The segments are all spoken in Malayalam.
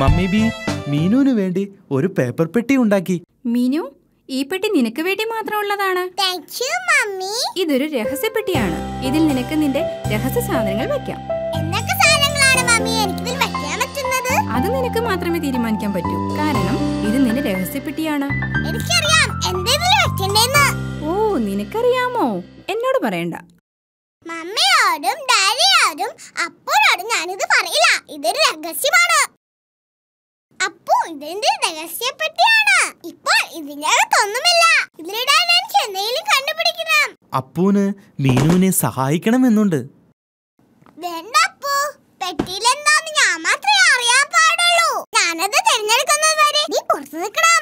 മമ്മി ബി മീനുവിന് വേണ്ടി ഒരു പേപ്പർ പെട്ടി ഉണ്ടാക്കി. മീനു ഈ പെട്ടി നിനക്ക് വേണ്ടി മാത്രമുള്ളതാണ് ഇതൊരു രഹസ്യ പെട്ടിയാണ്. ഇതിൽ നിനക്ക് നിന്റെ രഹസ്യ സാധനങ്ങൾ വെക്കാം. എന്തൊക്കെ സാധനങ്ങളാണ് മമ്മി? എനിക്കിതിൽ വെക്കാൻ പറ്റുന്നത്? അത് നിനക്ക് മാത്രമേ തീരുമാനിക്കാൻ പറ്റൂ. കാരണം ഇത് നിന്റെ രഹസ്യ പെട്ടിയാണ്. ഓ നിനക്കറിയാമോ? എന്നോട് പറയണ്ട. മമ്മിയോടും ഡാഡിയോടും അപ്പോഴോടും ഞാനിത് പറയില്ല. ഇതൊരു രഹസ്യമാണ്. രഹസ്യപ്പെട്ടിയാണ്. ഇപ്പോൾ ഇതിനകത്തൊന്നുമില്ല. ഇതിലിടാൻ എനിക്ക് എന്തെങ്കിലും കണ്ടുപിടിക്കണം. അപ്പൂന് മീനുവിനെ സഹായിക്കണമെന്നുണ്ട്. വേണ്ട അപ്പു. പെട്ടിയിൽ എന്താന്ന് ഞാൻ മാത്രമേ അറിയാൻ പാടുള്ളൂ. ഞാനത് തിരഞ്ഞെടുക്കുന്നത് വരെ നീ പുറത്തു നിൽക്കണം.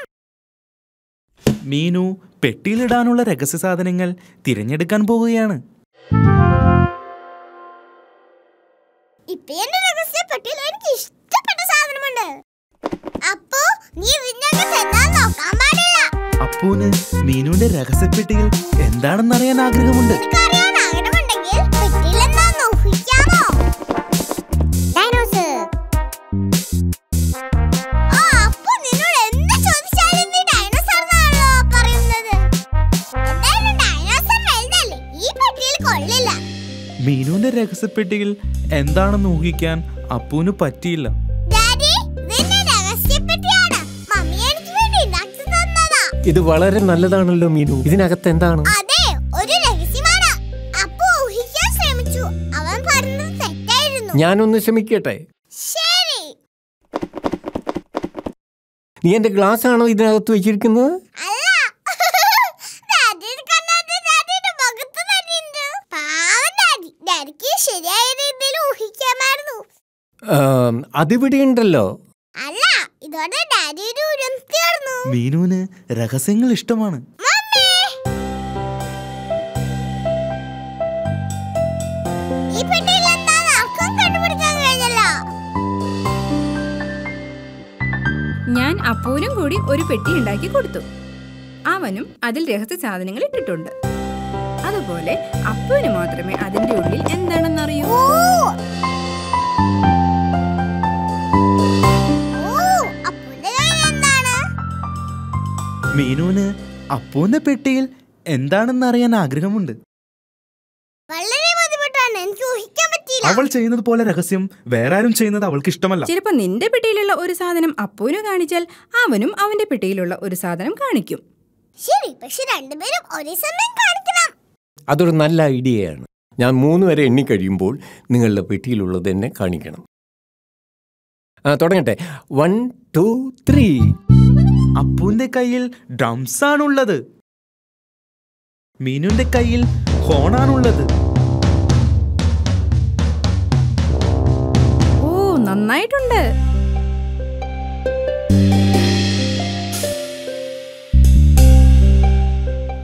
മീനു പെട്ടിയിലിടാനുള്ള രഹസ്യ സാധനങ്ങൾ തിരഞ്ഞെടുക്കാൻ പോവുകയാണ്. ഡൈനോസർ വലുതല്ലേ എന്താണെന്ന് അറിയാൻ ആഗ്രഹമുണ്ട്. മീനുവിന്റെ രഹസ്യപ്പെട്ടിയിൽ എന്താണെന്ന് ഊഹിക്കാൻ അപ്പൂന് പറ്റിയില്ല. ഇത് വളരെ നല്ലതാണല്ലോ മീനു. ഇതിനകത്ത് എന്താണ്? അതെ ഒരു രഹസ്യമാണ്. അപ്പു ഊഹിക്കാൻ ശ്രമിച്ചു. അവൻ പറഞ്ഞത് തെറ്റായിരുന്നു. ഞാനൊന്ന് ശ്രമിക്കട്ടെ ശരി. നീ എന്റെ ഗ്ലാസ് ആണോ ഇതിനകത്ത് വെച്ചിരിക്കുന്നത്? ശരിയായ രീതിയിൽ ഊഹിക്കാമായിരുന്നു. ആം, അതിവിടെ ഉണ്ടല്ലോ. അല്ല ഇതോടെ ഡാഡി തീർന്നു മീനുവിന് രഹസ്യങ്ങൾ ഇഷ്ടമാണ്. മമ്മി! ഈ പെട്ടിയിൽ എന്താന്ന് കണ്ടുപിടിക്കാൻ കഴിഞ്ഞല്ലോ. ഞാൻ അപ്പൂനും കൂടി ഒരു പെട്ടി ഉണ്ടാക്കി കൊടുത്തു. അവനും അതിൽ രഹസ്യ സാധനങ്ങൾ ഇട്ടിട്ടുണ്ട്. അതുപോലെ അപ്പുവിന് മാത്രമേ അതിന്റെ ഉള്ളിൽ എന്താണെന്നറിയൂ? മീനുവിന് അപ്പൂന്റെ പെട്ടിയിൽ എന്താണെന്ന് അറിയാൻ ആഗ്രഹമുണ്ട്. വളരെ ബുദ്ധിമുട്ടാണ്. എനിക്ക് ഊഹിക്കാൻ പറ്റിയില്ല. അവൾ ചെയ്യുന്നത് പോലെ രഹസ്യം വേറെ ആരും ചെയ്യുന്നത് അവൾക്ക് ഇഷ്ടമല്ല. ചിലപ്പോ നിന്റെ പെട്ടിയിലുള്ള ഒരു സാധനം അപ്പൂന് കാണിച്ചാൽ അവനും അവന്റെ പെട്ടിയിലുള്ള ഒരു സാധനം കാണിക്കും. ശരി പക്ഷെ രണ്ടുപേരും ഒരേ സമയം കാണിക്കണം. അതൊരു നല്ല ഐഡിയയാണ്. ഞാൻ മൂന്ന് വരെ എണ്ണി കഴിയുമ്പോൾ നിങ്ങളുടെ പെട്ടിയിലുള്ളത് എന്നെ കാണിക്കണം. ആ തുടങ്ങട്ടെ. വൺ ടു ത്രീ അപ്പൂന്റെ കയ്യിൽ ഡ്രംസ് ആണുള്ളത്. മീനുവിന്റെ കയ്യിൽ ഹോണാണുള്ളത് ഓ നന്നായിട്ടുണ്ട്.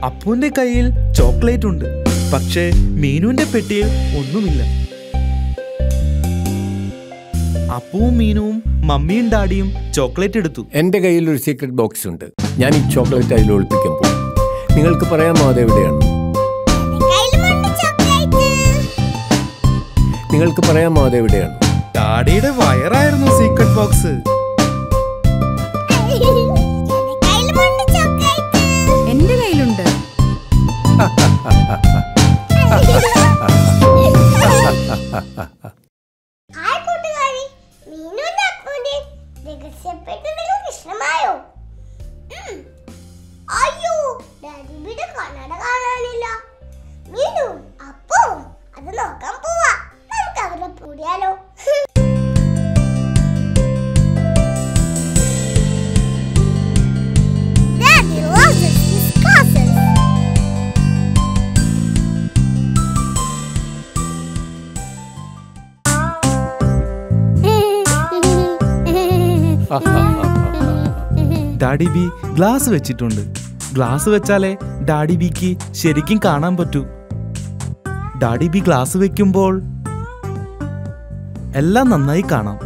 അപ്പുവിന്റെ കയ്യിൽ ചോക്ലേറ്റ് ഉണ്ട്. പക്ഷേ മീനുവിന്റെ പെട്ടിയിൽ ഒന്നുമില്ല. അപ്പുവും മീനുവും മമ്മിയും ഡാഡിയും ചോക്ലേറ്റ് എടുത്തു. എന്റെ കയ്യിൽ ഒരു സീക്രട്ട് ബോക്സ് ഉണ്ട്. ഞാൻ ഈ ചോക്ലേറ്റ് അതിൽ ഒളിപ്പിക്കാൻ പോകും നിങ്ങൾക്ക് പറയാമോ അതെവിടെയാണ്? നിങ്ങൾക്ക് പറയാമോ അതെവിടെയാണ്? ഡാഡിയുടെ വയറായിരുന്നു secret box daddy B glass വെച്ചിട്ടുണ്ട്. ഗ്ലാസ് വെച്ചാലേ ഡാഡി ബിക്ക് ശരിക്കും കാണാൻ പറ്റൂ. ഡാഡി ബി ഗ്ലാസ് വെക്കുമ്പോൾ എല്ലാം നന്നായി കാണാം.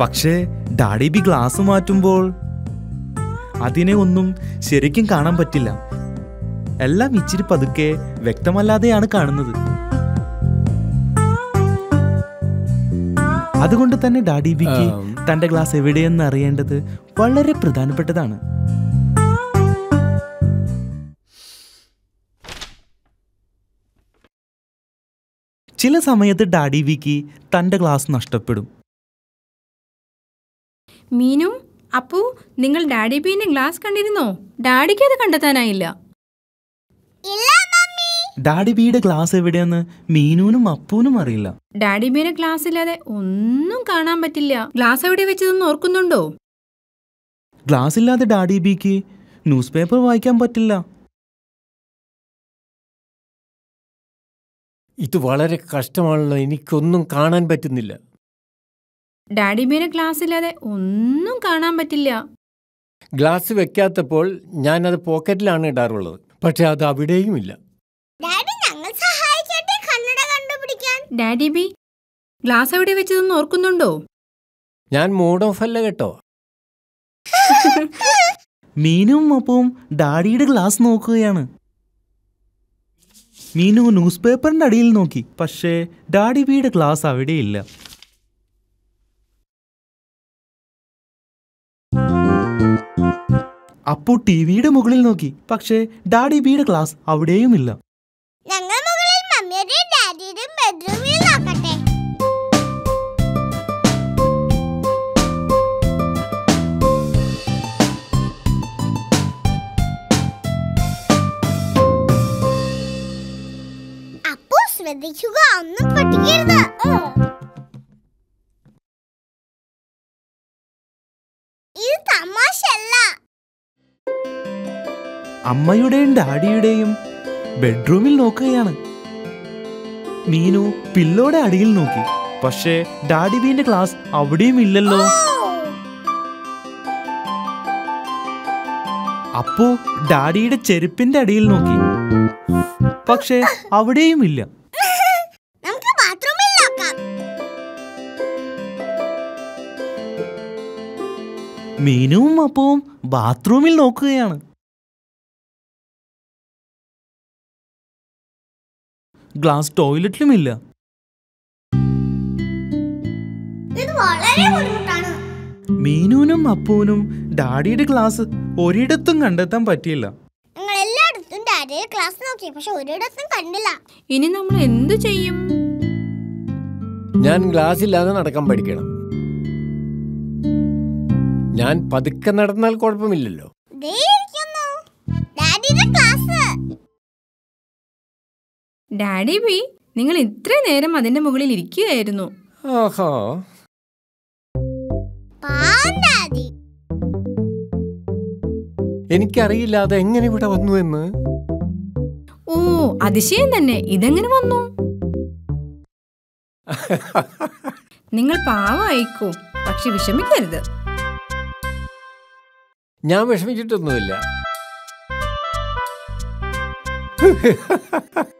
പക്ഷേ ഡാഡി ബി ഗ്ലാസ് മാറ്റുമ്പോൾ അതിനെ ഒന്നും ശരിക്കും കാണാൻ പറ്റില്ല. എല്ലാം ഇച്ചിരി പതുക്കെ വ്യക്തമല്ലാതെയാണ് കാണുന്നത്. അതുകൊണ്ട് തന്നെ ഡാഡി ബിക്ക് ആം. തന്റെ ഗ്ലാസ് എവിടെയെന്ന് അറിയേണ്ടത് വളരെ പ്രധാനപ്പെട്ടതാണ്. ചില സമയത്ത് ഡാഡി വിക്ക് തന്റെ ഗ്ലാസ് നഷ്ടപ്പെടും. മീനു അപ്പു നിങ്ങൾ ഡാഡി ബീന്റെ ഗ്ലാസ് കണ്ടിരുന്നോ? ഡാഡിക്ക് അത് കണ്ടെത്താനായില്ല. ഇല്ല ഡാഡി ബിയുടെ ഗ്ലാസ് എവിടെയെന്ന് മീനൂനും അപ്പൂനും അറിയില്ല. ഡാഡിബിയുടെ ക്ലാസ് ഗ്ലാസ് ഇല്ലാതെ ഒന്നും കാണാൻ പറ്റില്ല. ഗ്ലാസ് എവിടെ വെച്ചതെന്ന് ഓർക്കുന്നുണ്ടോ? ഗ്ലാസ് ഇല്ലാതെ ഡാഡി ബിക്ക് ന്യൂസ് പേപ്പർ വായിക്കാൻ പറ്റില്ല. ഇത് വളരെ കഷ്ടമാണല്ലോ. എനിക്കൊന്നും കാണാൻ പറ്റുന്നില്ല. ഡാഡിബിയുടെ ക്ലാസ് ഗ്ലാസ് ഇല്ലാതെ ഒന്നും കാണാൻ പറ്റില്ല. ഗ്ലാസ് വെക്കാത്തപ്പോൾ ഞാനത് പോക്കറ്റിലാണ് ഇടാറുള്ളത്. പക്ഷെ അത് അവിടെയും ഡാഡി ബി ഗ്ലാസ് എവിടെ വെച്ചതെന്ന് ഓർക്കുന്നുണ്ടോ? ഞാൻ മൂഡ് ഓഫ് അല്ല കേട്ടോ. മീനും അപ്പവും ഡാഡിയുടെ ഗ്ലാസ് നോക്കുകയാണ്. മീനു ന്യൂസ് പേപ്പറിന്റെ അടിയിൽ നോക്കി പക്ഷേ ഡാഡി ബിയുടെ ഗ്ലാസ് അവിടെയില്ല. അപ്പു ടി വിയുടെ മുകളിൽ നോക്കി പക്ഷേ ഡാഡി ബിയുടെ ഗ്ലാസ് അവിടെയുമില്ല. ശ്രദ്ധിക്കുക. ഒന്നും പൊട്ടിക്കരുത് ഇത് തമാശല്ല അമ്മയുടെയും ഡാഡിയുടെയും ബെഡ്റൂമിൽ നോക്കുകയാണ്. മീനു പില്ലോടെ അടിയിൽ നോക്കി. പക്ഷേ ഡാഡി ബീന്റെ ക്ലാസ് അവിടെയും ഇല്ലല്ലോ. അപ്പോ ഡാഡിയുടെ ചെരുപ്പിന്റെ അടിയിൽ നോക്കി. പക്ഷേ അവിടെയും ഇല്ല. മീനുവും അപ്പവും ബാത്റൂമിൽ നോക്കുകയാണ്. ഗ്ലാസ് ടോയ്ലറ്റിലുമില്ല. ഇത് വളരെ ബുദ്ധിമുട്ടാണ്. മീനുവിനും അപ്പൂനും ഡാഡിയുടെ ക്ലാസ് ഒരിടത്തും കണ്ടെത്താൻ പറ്റിയില്ല. ക്ലാസ് നോക്കി പക്ഷെ ഒരിടത്തും കണ്ടില്ല. ഇനി നമ്മൾ എന്തു ചെയ്യും? ഞാൻ ഗ്ലാസ് ഇല്ലാതെ നടക്കാൻ പഠിക്കണം. ഞാൻ പതുക്കെ നടന്നാൽ കുഴപ്പമില്ലല്ലോ. ദേ ഇരിക്കുന്നു. ഡാഡിയുടെ ക്ലാസ്. ഡാഡി ബി നിങ്ങൾ ഇത്ര നേരം അതിന്റെ മുകളിൽ ഇരിക്കുകയായിരുന്നു. ഓഹോ എനിക്കറിയില്ല അത് എങ്ങനെ ഇവിടെ വന്നു എന്ന്. ഓ അതിശയം തന്നെ. ഇതെങ്ങനെ വന്നു? നിങ്ങൾ പാവമായിക്കോ. പക്ഷെ വിഷമിക്കരുത്. ഞാൻ വിഷമിച്ചിട്ടൊന്നുമില്ല.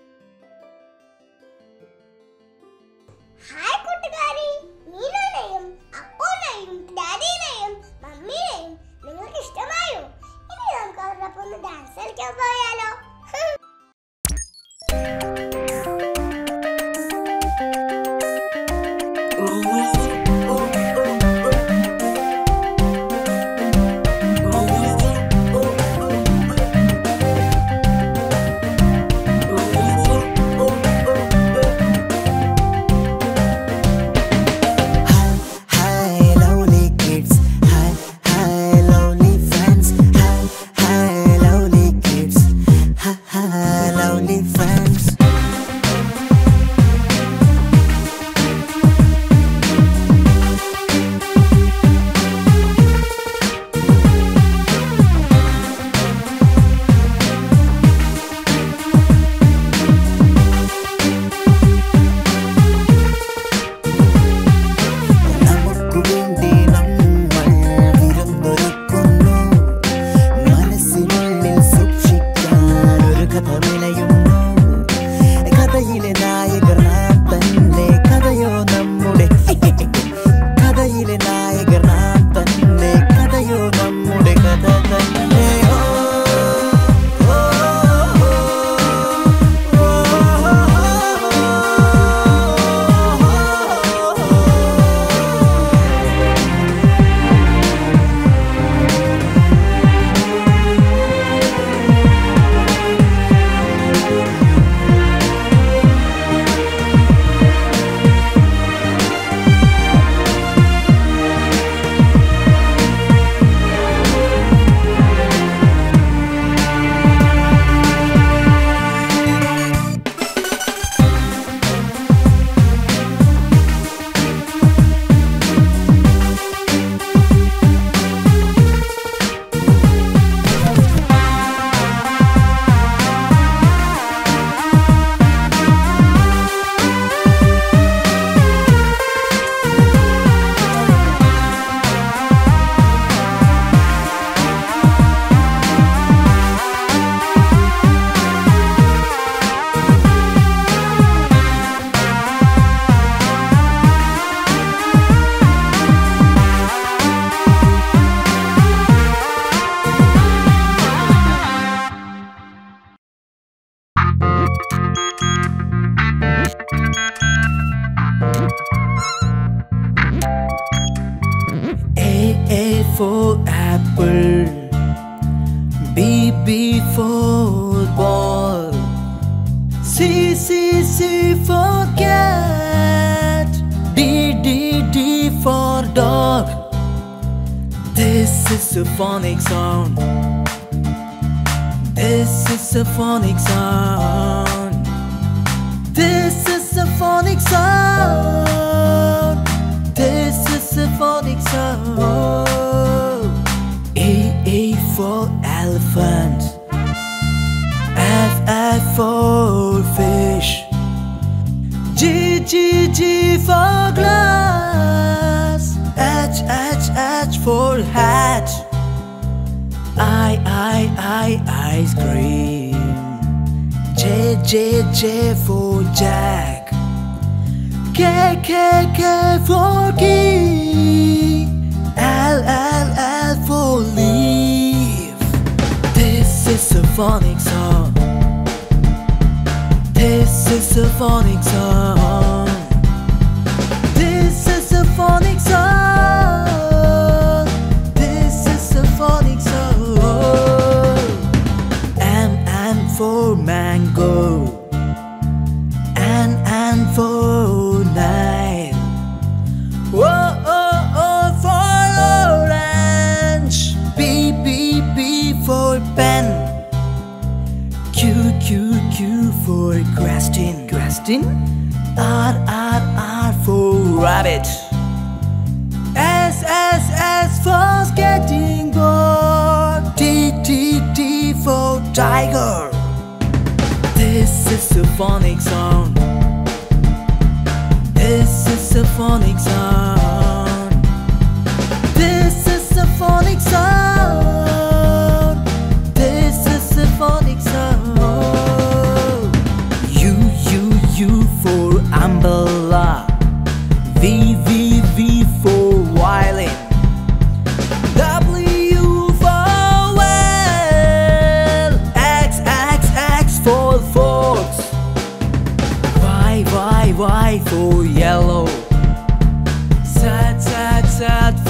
C C C for cat. D D D for dog. This is a phonic sound. This is a phonic sound. This is a phonic sound. This is a phonic sound. A A for elephant. F F for fish. G G G for glass. H H H for hat. I I I ice cream. J J J for Jack. K K K for key. L L L for leaf. This is a phonic song. This is a phonic song. This is a phonic song. This is a phonic song. M and for mango. N and for nine. Whoa, oh, oh, oh, for orange. B, B, B for pen. Q, Q, Q for question. Question? R, R, R for rabbit. S, S, S for skating board. T, T, T for tiger. This is a phonic sound. This is a phonic sound. sad